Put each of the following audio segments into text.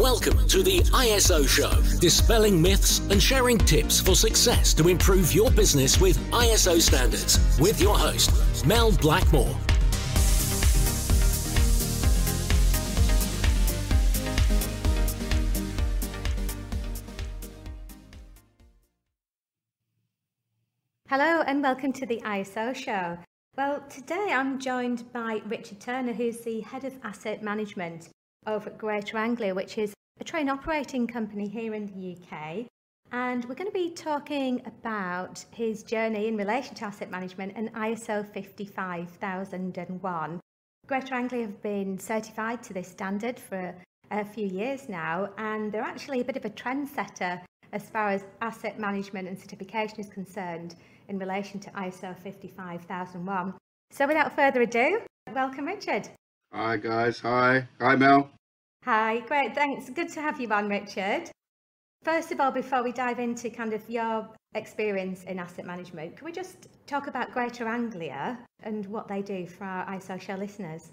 Welcome to the ISO Show, dispelling myths and sharing tips for success to improve your business with ISO standards. With your host, Mel Blackmore. Hello and welcome to the ISO show. Well, today I'm joined by Richard Turner, who's the head of asset management over at Greater Anglia, which is a train operating company here in the UK. And we're going to be talking about his journey in relation to asset management and ISO 55001. Greater Anglia have been certified to this standard for a few years now, and they're actually a bit of a trendsetter as far as asset management and certification is concerned in relation to ISO 55001. So without further ado, welcome Richard. Hi guys, hi. Hi Mel. Hi, great, thanks. Good to have you on, Richard. First of all, before we dive into kind of your experience in asset management, can we just talk about Greater Anglia and what they do for our ISO show listeners?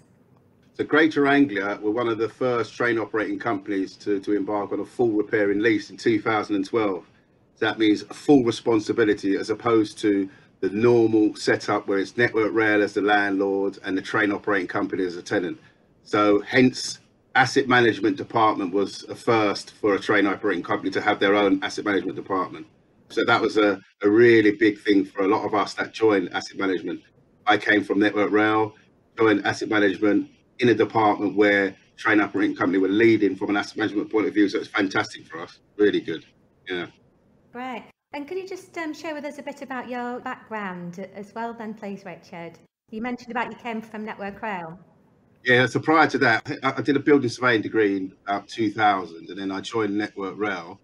So Greater Anglia were one of the first train operating companies to, to embark on a full repair and lease in 2012. That means full responsibility as opposed to the normal setup where it's Network Rail as the landlord and the train operating company as a tenant. So hence asset management department was a first for a train operating company to have their own asset management department. So that was a, a really big thing for a lot of us that joined asset management. I came from Network Rail, joined asset management in a department where train operating company were leading from an asset management point of view. So it's fantastic for us. Really good. Yeah. Great. And can you just um, share with us a bit about your background as well, then, please, Richard? You mentioned about you came from Network Rail. Yeah, so prior to that, I did a building surveying degree in about 2000, and then I joined Network Rail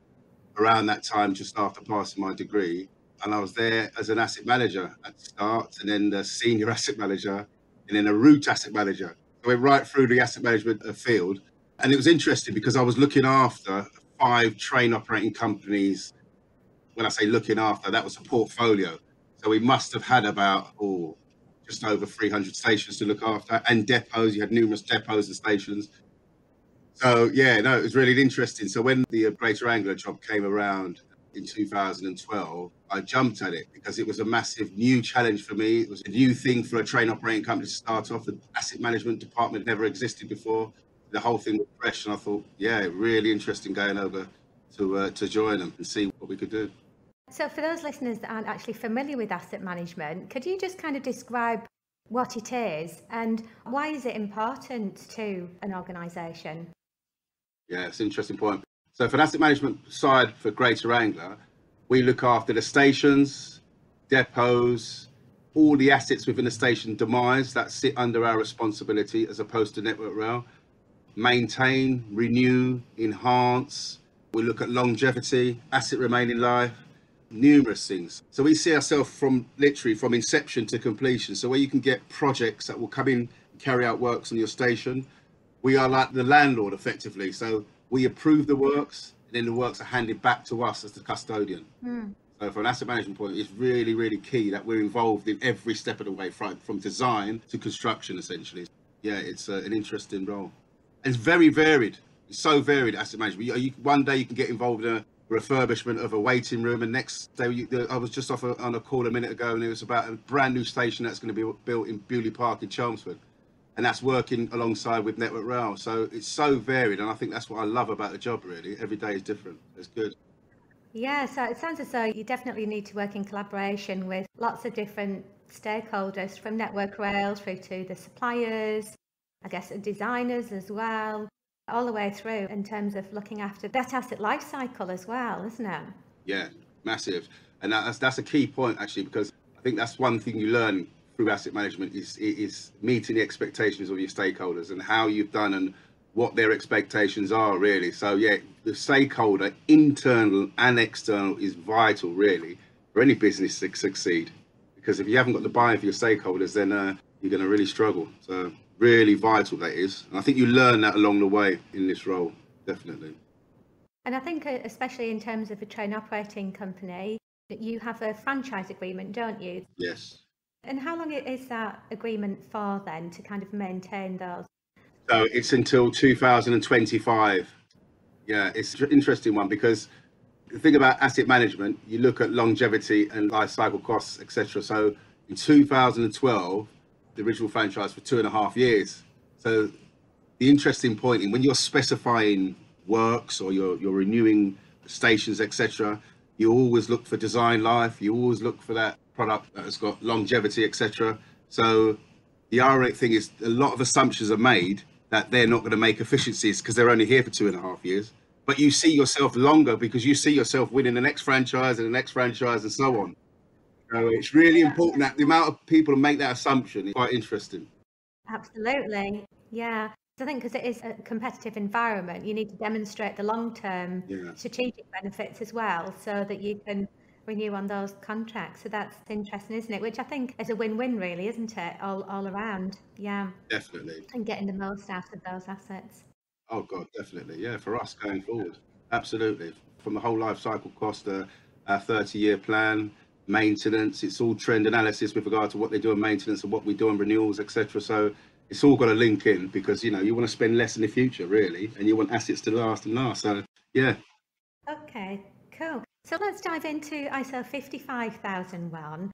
around that time, just after passing my degree. And I was there as an asset manager at the start, and then the senior asset manager, and then a route asset manager. I went right through the asset management uh, field. And it was interesting because I was looking after five train operating companies when I say looking after, that was a portfolio. So we must have had about oh, just over 300 stations to look after and depots. You had numerous depots and stations. So yeah, no, it was really interesting. So when the Greater Anglia job came around in 2012, I jumped at it because it was a massive new challenge for me. It was a new thing for a train operating company to start off. The asset management department never existed before. The whole thing was fresh, and I thought, yeah, really interesting going over to uh, to join them and see what we could do. So, for those listeners that aren't actually familiar with asset management, could you just kind of describe what it is and why is it important to an organisation? Yeah, it's an interesting point. So, for asset management side for Greater Anglia, we look after the stations, depots, all the assets within the station demise that sit under our responsibility as opposed to Network Rail. Maintain, renew, enhance. We look at longevity, asset remaining life, numerous things. So we see ourselves from literally from inception to completion. So where you can get projects that will come in, carry out works on your station, we are like the landlord effectively. So we approve the works, and then the works are handed back to us as the custodian. Mm. So from an asset management point, it's really, really key that we're involved in every step of the way, from, from design to construction, essentially. Yeah, it's uh, an interesting role. And it's very varied. It's so varied, asset management. You, you, one day you can get involved in a refurbishment of a waiting room. And next day, I was just off a, on a call a minute ago, and it was about a brand new station that's going to be built in Beaulieu Park in Chelmsford. And that's working alongside with Network Rail. So it's so varied. And I think that's what I love about the job, really. Every day is different. It's good. Yeah, so it sounds as though you definitely need to work in collaboration with lots of different stakeholders from Network Rail through to the suppliers, I guess designers as well all the way through in terms of looking after that asset life cycle as well, isn't it? Yeah, massive. And that's that's a key point actually because I think that's one thing you learn through asset management is is meeting the expectations of your stakeholders and how you've done and what their expectations are really. So yeah, the stakeholder, internal and external, is vital really for any business to succeed. Because if you haven't got the buy-in for your stakeholders, then uh, you're going to really struggle. So really vital that is. And I think you learn that along the way in this role, definitely. And I think, uh, especially in terms of a train operating company, that you have a franchise agreement, don't you? Yes. And how long is that agreement for then to kind of maintain those? So it's until 2025. Yeah, it's an interesting one because the thing about asset management, you look at longevity and life cycle costs, etc. So in 2012, the original franchise for two and a half years. So the interesting point in when you're specifying works or you're you're renewing stations, etc. You always look for design life. You always look for that product that has got longevity, etc. So the ironic thing is a lot of assumptions are made that they're not going to make efficiencies because they're only here for two and a half years. But you see yourself longer because you see yourself winning the next franchise and the next franchise and so on. So it's really important that the amount of people who make that assumption is quite interesting. Absolutely. Yeah. I think because it is a competitive environment, you need to demonstrate the long-term Yeah. strategic benefits as well, so that you can renew on those contracts. So that's interesting, isn't it? Which I think is a win-win, really, isn't it? All all around, yeah, Definitely. and getting the most out of those assets. Oh God, definitely. Yeah, for us going forward, absolutely. From the whole life cycle cost, uh, our 30-year plan, maintenance, it's all trend analysis with regard to what they do in maintenance and what we do on renewals, etc. So it's all got to link in because you know you want to spend less in the future, really, and you want assets to last and last. So yeah, Okay, cool. So let's dive into ISO 55001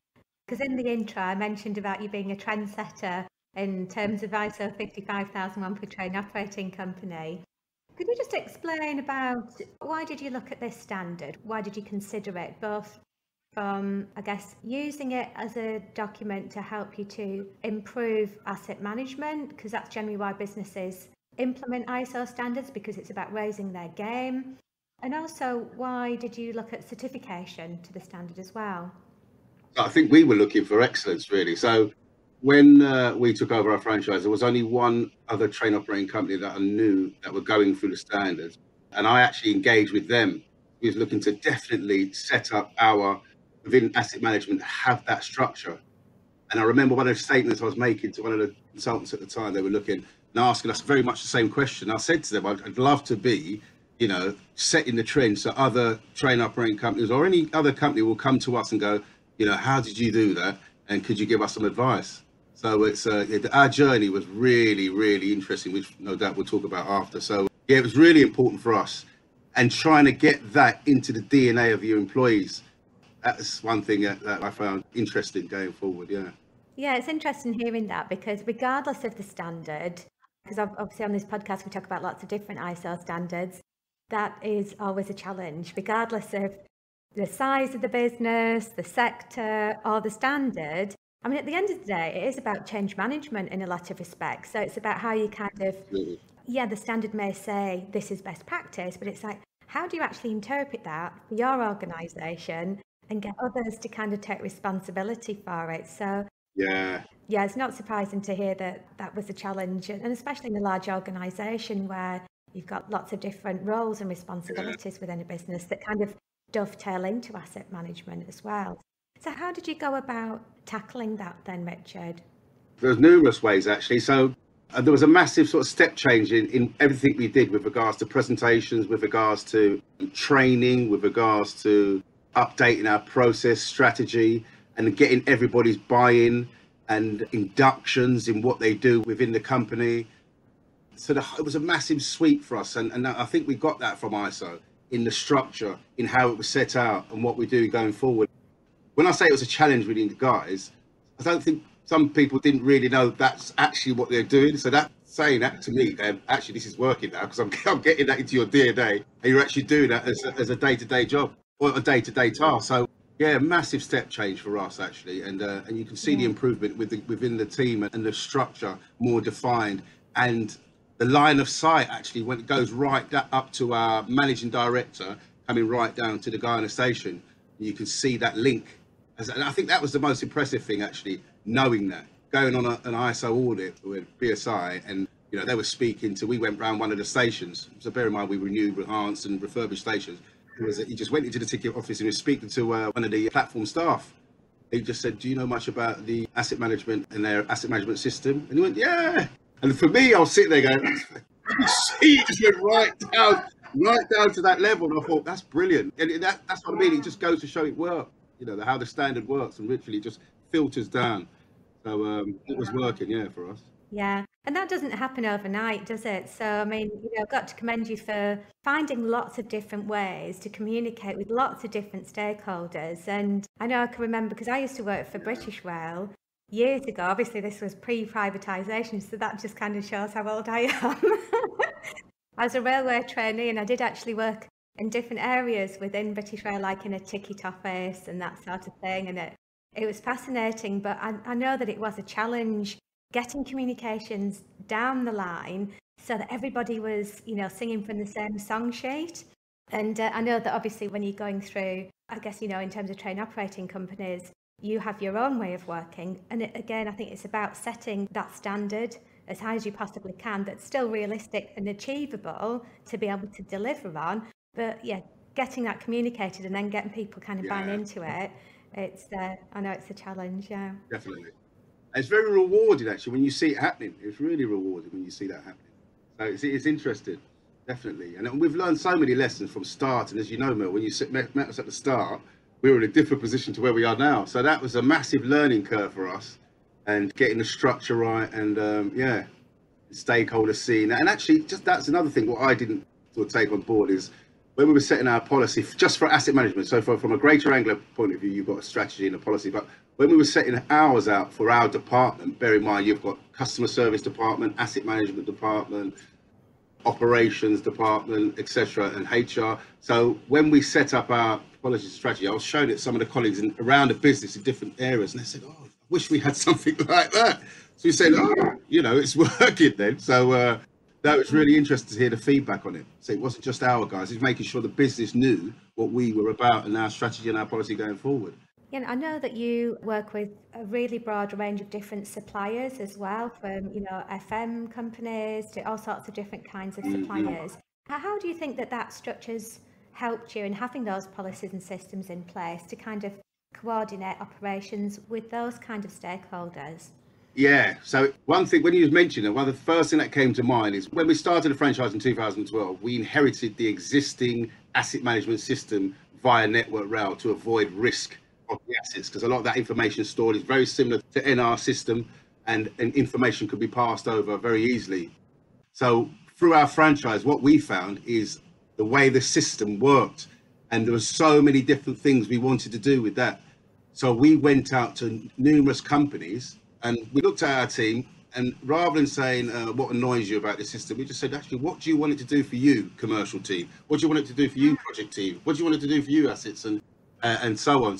because in the intro I mentioned about you being a trendsetter in terms of ISO 55001 for train operating company. Could you just explain about why did you look at this standard? Why did you consider it both from, I guess, using it as a document to help you to improve asset management, because that's generally why businesses implement ISO standards because it's about raising their game. And also, why did you look at certification to the standard as well? I think we were looking for excellence, really. So when uh, we took over our franchise, there was only one other train operating company that I knew that were going through the standards, and I actually engaged with them. We was looking to definitely set up our within asset management have that structure. And I remember one of the statements I was making to one of the consultants at the time. They were looking and asking us very much the same question. I said to them, I'd, I'd love to be, you know, setting the trend so other train operating companies or any other company will come to us and go, you know, how did you do that? And could you give us some advice? So it's uh, it, our journey was really, really interesting, which no doubt we'll talk about after. So yeah, it was really important for us, and trying to get that into the DNA of your employees. That's one thing that, that I found interesting going forward. Yeah. Yeah, it's interesting hearing that because regardless of the standard, because obviously on this podcast we talk about lots of different ISO standards, that is always a challenge, regardless of the size of the business, the sector, or the standard. I mean, at the end of the day, it is about change management in a lot of respects. So it's about how you kind of, yeah, the standard may say this is best practice, but it's like, how do you actually interpret that for your organization and get others to kind of take responsibility for it? So Yeah. yeah, it's not surprising to hear that that was a challenge, and especially in a large organisation where you've got lots of different roles and responsibilities within a business that kind of dovetail into asset management as well. So, how did you go about tackling that then, Richard? There's numerous ways actually. So uh, there was a massive sort of step change in, in everything we did with regards to presentations, with regards to training, with regards to updating our process strategy and getting everybody's buy-in and inductions in what they do within the company. So the, it was a massive sweep for us, and, and I think we got that from ISO in the structure, in how it was set out, and what we do going forward. When I say it was a challenge within the guys, I don't think some people didn't really know that's actually what they're doing. So that saying that to me, then actually this is working now because I'm, I'm getting that into your DNA, and you're actually doing that as a, as a day-to-day job or a day-to-day task. So yeah, massive step change for us actually, and uh, and you can see the improvement with the, within the team and the structure more defined, and the line of sight actually when it goes right da- up to our managing director, coming right down to the guy on the station, you can see that link. And I think that was the most impressive thing actually, knowing that going on a, an ISO audit with BSI, and you know they were speaking to. We went round one of the stations. So bear in mind we renewed, enhanced, and refurbished stations. Was, he just went into the ticket office and he was speaking to uh, one of the platform staff. He just said, "Do you know much about the asset management and their asset management system?" And he went, "Yeah." And for me, I was sitting there going, "You see, it just went right down, right down to that level." And I thought, "That's brilliant." And that, that's what I mean. It just goes to show it works. You know, how the standard works and literally just filters down. So um, it was working, yeah, for us. Yeah, And that doesn't happen overnight, does it? So, I mean, you know, I've got to commend you for finding lots of different ways to communicate with lots of different stakeholders. And I know I can remember because I used to work for British Rail years ago. Obviously, this was pre privatisation, so that just kind of shows how old I am. I was a railway trainee and I did actually work in different areas within British Rail, like in a ticket office and that sort of thing. And it, it was fascinating, but I, I know that it was a challenge getting communications down the line so that everybody was, you know, singing from the same song sheet. And uh, I know that obviously when you're going through, I guess, you know, in terms of train operating companies, you have your own way of working. And it, again, I think it's about setting that standard as high as you possibly can that's still realistic and achievable to be able to deliver on. But yeah, getting that communicated and then getting people kind of yeah. buying into it, it's, uh, I know it's a challenge, yeah. Definitely. It's very rewarding actually when you see it happening. It's really rewarding when you see that happening. So it's, it's interesting, definitely. And we've learned so many lessons from start. And as you know, Mel, when you met, met us at the start, we were in a different position to where we are now. So that was a massive learning curve for us and getting the structure right and um, yeah, stakeholder scene. And actually, just that's another thing. What I didn't sort of take on board is when we were setting our policy just for asset management. So for, from a Greater Anglia point of view, you've got a strategy and a policy, but when we were setting hours out for our department, bear in mind you've got customer service department, asset management department, operations department, etc., and HR. So when we set up our policy strategy, I was showing it to some of the colleagues in, around the business in different areas, and they said, "Oh, I wish we had something like that." So we said, "Oh, you know, it's working then." So uh, that was really interesting to hear the feedback on it. So it wasn't just our guys; it's making sure the business knew what we were about and our strategy and our policy going forward. Yeah, I know that you work with a really broad range of different suppliers as well, from you know FM companies to all sorts of different kinds of mm-hmm. suppliers. Mm-hmm. How do you think that that structure's helped you in having those policies and systems in place to kind of coordinate operations with those kind of stakeholders? Yeah. So one thing when you mentioned it, one of the first thing that came to mind is when we started the franchise in 2012, we inherited the existing asset management system via Network Rail to avoid risk of the assets because a lot of that information stored is very similar to NR system and, and information could be passed over very easily. So through our franchise, what we found is the way the system worked. And there were so many different things we wanted to do with that. So we went out to numerous companies and we looked at our team and rather than saying uh, what annoys you about the system, we just said, actually, what do you want it to do for you, commercial team? What do you want it to do for you, project team? What do you want it to do for you, assets, and uh, and so on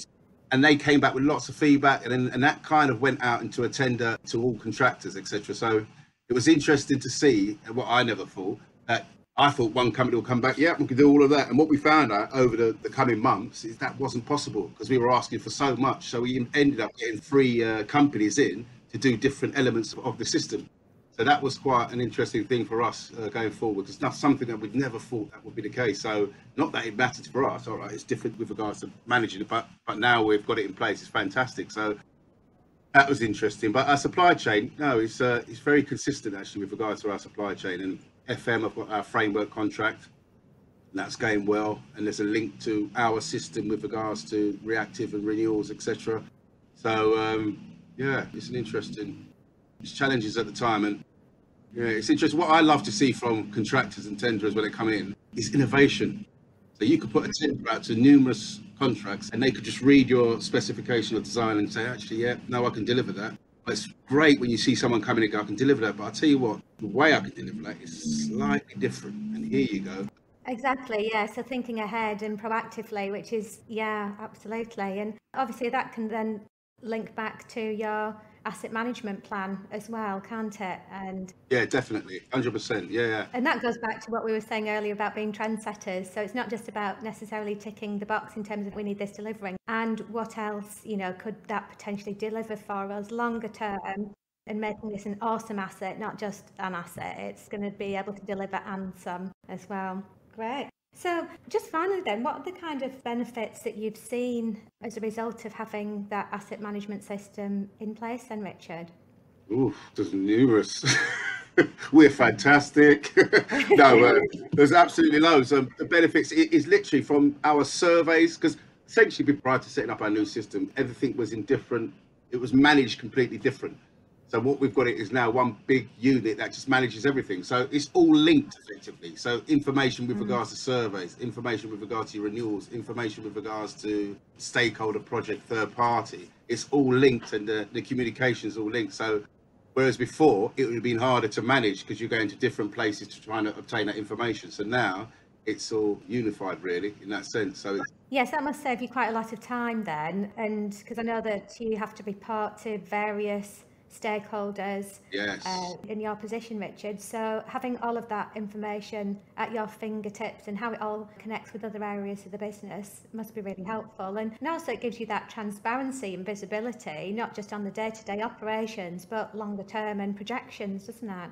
and they came back with lots of feedback and, and that kind of went out into a tender to all contractors etc so it was interesting to see what i never thought that i thought one company will come back yeah we can do all of that and what we found out over the, the coming months is that wasn't possible because we were asking for so much so we ended up getting three uh, companies in to do different elements of the system so that was quite an interesting thing for us uh, going forward because that's something that we'd never thought that would be the case. So not that it matters for us, all right, it's different with regards to managing it, but but now we've got it in place. It's fantastic. So that was interesting. But our supply chain, no, it's uh, it's very consistent actually with regards to our supply chain. And FM our framework contract, that's going well. And there's a link to our system with regards to reactive and renewals, etc. So um, yeah, it's an interesting. It's challenges at the time, and yeah, it's interesting. What I love to see from contractors and tenderers when they come in is innovation. So you could put a tender out to numerous contracts and they could just read your specification of design and say, actually, yeah, now I can deliver that. It's great when you see someone coming and go, I can deliver that. But I'll tell you what, the way I can deliver that is slightly different. And here you go. Exactly, yeah. So thinking ahead and proactively, which is, yeah, absolutely. And obviously that can then link back to your asset management plan as well, can't it? And yeah, definitely, hundred percent. Yeah, yeah. And that goes back to what we were saying earlier about being trendsetters. So it's not just about necessarily ticking the box in terms of we need this delivering, and what else, you know, could that potentially deliver for us longer term. And making this an awesome asset, not just an asset. It's going to be able to deliver and some as well. Great. So, just finally, then, what are the kind of benefits that you've seen as a result of having that asset management system in place, then, Richard? Ooh, there's numerous. We're fantastic. no, uh, there's absolutely loads. Um, the benefits is literally from our surveys because essentially prior to setting up our new system, everything was in different. It was managed completely different. So what we've got it is now one big unit that just manages everything. So it's all linked effectively. So information with mm. regards to surveys, information with regards to renewals, information with regards to stakeholder project third party. It's all linked and the, the communication is all linked. So whereas before it would have been harder to manage because you're going to different places to try and obtain that information. So now it's all unified really in that sense. So yes, that must save you quite a lot of time then, and because I know that you have to report to various stakeholders yes. uh, in your position, Richard. So having all of that information at your fingertips and how it all connects with other areas of the business must be really helpful. And, and also it gives you that transparency and visibility, not just on the day-to-day operations, but longer term and projections, doesn't it?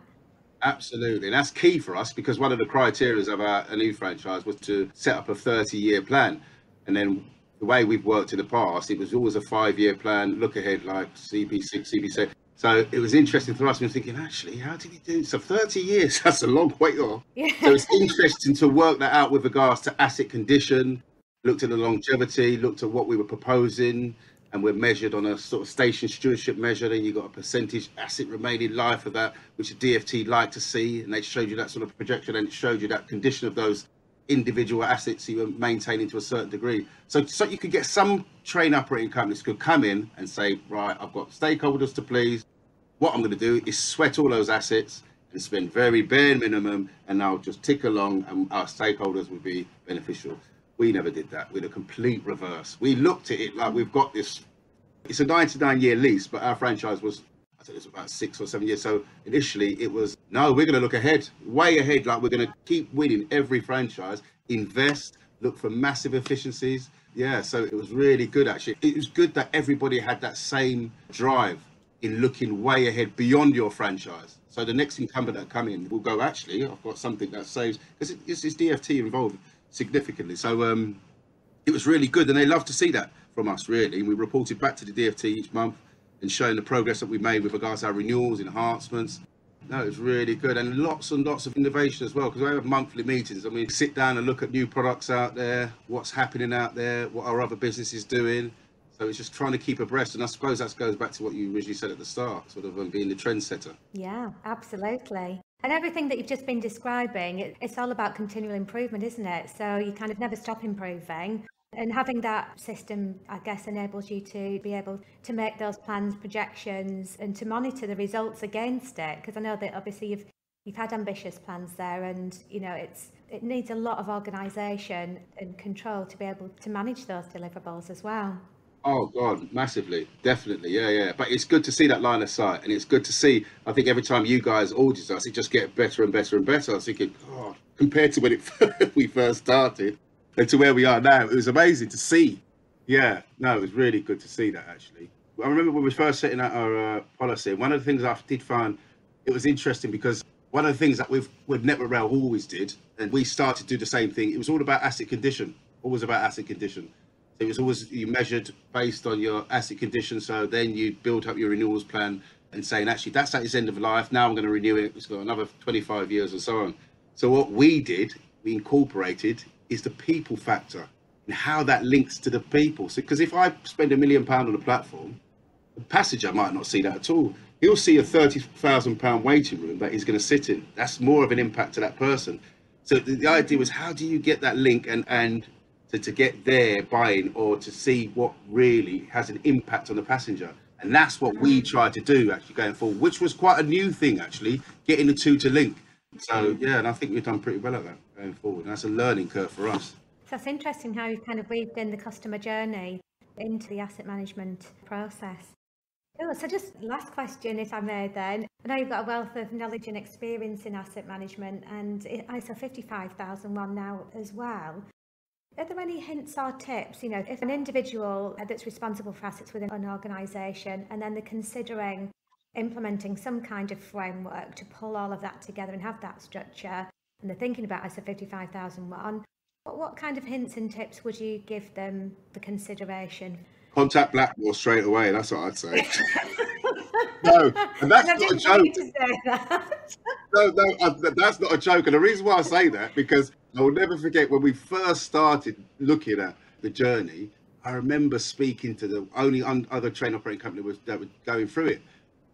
Absolutely. And that's key for us because one of the criteria of our a new franchise was to set up a 30 year plan. And then the way we've worked in the past, it was always a five year plan, look ahead like CP6, CP7. So it was interesting for us. We were thinking, actually, how did we do so? 30 years, that's a long way off. Yeah. So it's interesting to work that out with regards to asset condition, looked at the longevity, looked at what we were proposing, and we're measured on a sort of station stewardship measure. Then you've got a percentage asset remaining life of that, which the DFT like to see, and they showed you that sort of projection, and it showed you that condition of those individual assets you were maintaining to a certain degree. So, so you could get some train operating companies could come in and say, right, I've got stakeholders to please. What I'm going to do is sweat all those assets and spend very bare minimum, and I'll just tick along, and our stakeholders will be beneficial. We never did that. We're the complete reverse. We looked at it like we've got this. It's a 99 year lease, but our franchise was I think it's about six or seven years. So initially it was no, we're going to look ahead, way ahead. Like we're going to keep winning every franchise, invest, look for massive efficiencies. Yeah, so it was really good actually. It was good that everybody had that same drive in looking way ahead beyond your franchise. So the next incumbent that come in will go, actually, I've got something that saves, because it's, it's DFT involved significantly. So um, it was really good. And they love to see that from us, really. We reported back to the DFT each month and showing the progress that we made with regards to our renewals, enhancements. No, it was really good and lots and lots of innovation as well because we have monthly meetings and we sit down and look at new products out there, what's happening out there, what our other businesses doing. So it's just trying to keep abreast, and I suppose that goes back to what you originally said at the start, sort of um, being the trendsetter. Yeah, absolutely. And everything that you've just been describing, it's all about continual improvement, isn't it? So you kind of never stop improving. And having that system, I guess, enables you to be able to make those plans, projections, and to monitor the results against it. Because I know that obviously you've you've had ambitious plans there, and you know it's it needs a lot of organisation and control to be able to manage those deliverables as well. Oh God, massively, definitely, yeah, yeah. But it's good to see that line of sight, and it's good to see. I think every time you guys audit us, it just get better and better and better. I was thinking, God, compared to when it we first started, and to where we are now, it was amazing to see. Yeah, no, it was really good to see that actually. I remember when we first setting out our uh, policy. One of the things I did find it was interesting because one of the things that we've with Network Rail always did, and we started to do the same thing. It was all about asset condition. Always about asset condition. It was always you measured based on your asset condition. So then you build up your renewals plan and saying, actually, that's at its end of life. Now I'm going to renew it. It's got another 25 years or so on. So what we did, we incorporated, is the people factor and how that links to the people. So because if I spend a million pound on a platform, the passenger might not see that at all. He'll see a thirty thousand pound waiting room that he's going to sit in. That's more of an impact to that person. So the, the idea was how do you get that link and and to, to get their buying or to see what really has an impact on the passenger. And that's what we tried to do actually going forward, which was quite a new thing actually, getting the two to link. So yeah, and I think we've done pretty well at that going forward. And that's a learning curve for us. So it's interesting how you've kind of weaved in the customer journey into the asset management process. So just last question, if I may then. I know you've got a wealth of knowledge and experience in asset management and ISO 55001 now as well. Are there any hints or tips, you know, if an individual that's responsible for assets within an organisation and then they're considering implementing some kind of framework to pull all of that together and have that structure, and they're thinking about ISO 55001, what, what kind of hints and tips would you give them for consideration? Contact Blackmore straight away, that's what I'd say. no, and that's not a joke. That. no, no, uh, that's not a joke. And the reason why I say that because I will never forget when we first started looking at the journey. I remember speaking to the only other train operating company was, that was going through it,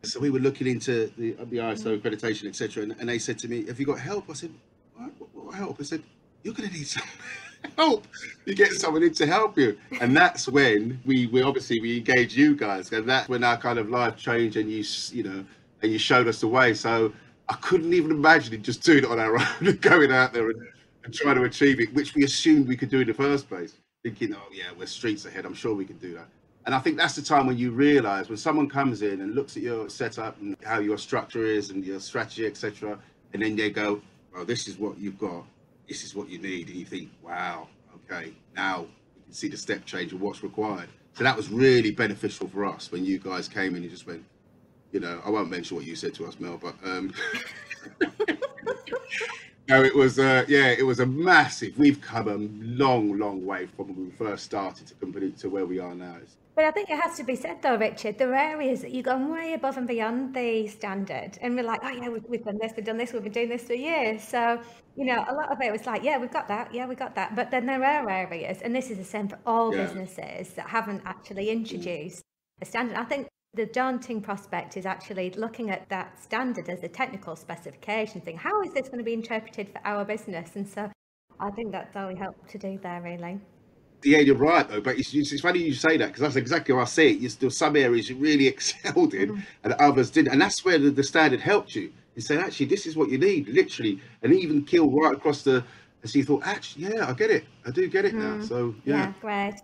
So we were looking into the, the ISO mm. accreditation, etc., and, and they said to me, "Have you got help?" I said, "What, what, help?" I said, "You're going to need some help. You get someone in to help you." And that's when we, we obviously we engage you guys, and that's when our kind of life changed, and you you know, and you showed us the way. So I couldn't even imagine just doing it on our own, going out there and, and trying to achieve it, which we assumed we could do in the first place, thinking, "Oh yeah, we're streets ahead. I'm sure we can do that." And I think that's the time when you realize when someone comes in and looks at your setup and how your structure is and your strategy, etc., and then they go, "Well, this is what you've got. This is what you need," and you think, "Wow, okay, now we can see the step change of what's required." So that was really beneficial for us when you guys came in and just went, you know, I won't mention what you said to us, Mel, but um, no, it was uh, yeah, it was a massive. We've come a long, long way from when we first started to complete to where we are now. But I think it has to be said though, Richard, there are areas that you've gone way above and beyond the standard. And we're like, oh yeah, we've, we've done this, we've done this, we've been doing this for years. So, you know, a lot of it was like, yeah, we've got that, yeah, we got that. But then there are areas, and this is the same for all Yeah. businesses that haven't actually introduced a standard. I think the daunting prospect is actually looking at that standard as a technical specification thing. How is this going to be interpreted for our business? And so I think that's all we hope to do there, really. yeah, you're right though. But it's, it's, funny you say that because that's exactly how I see it. You still some areas you really excelled in, mm-hmm. and others didn't, and that's where the, the standard helped you. You said, actually, this is what you need, literally, and even kill right across the. And so you thought, actually, yeah, I get it. I do get it now. Mm-hmm. So yeah. Yeah, great.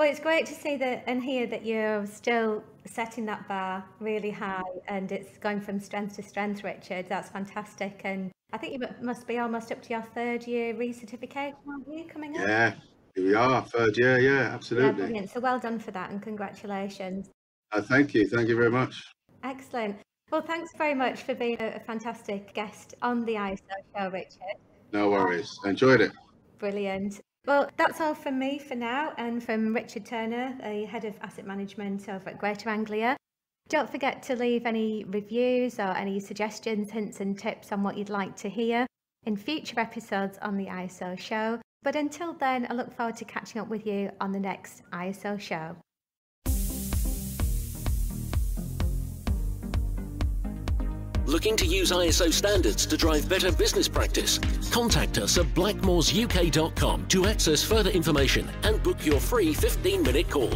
Well, it's great to see that and hear that you're still setting that bar really high and it's going from strength to strength, Richard. That's fantastic. And I think you must be almost up to your third year recertification, aren't you, coming up? Yeah, here we are, third year. Yeah, Yeah, absolutely. brilliant. So well done for that and congratulations. Uh, thank you, thank you very much. Excellent. Well, thanks very much for being a, a fantastic guest on the ISO show, Richard. No worries. Enjoyed it. Brilliant. Well, that's all from me for now and from Richard Turner, the Head of Asset Management over at Greater Anglia. Don't forget to leave any reviews or any suggestions, hints, and tips on what you'd like to hear in future episodes on the ISO show. But until then, I look forward to catching up with you on the next ISO show. Looking to use ISO standards to drive better business practice? Contact us at blackmoresuk.com to access further information and book your free 15 minute call.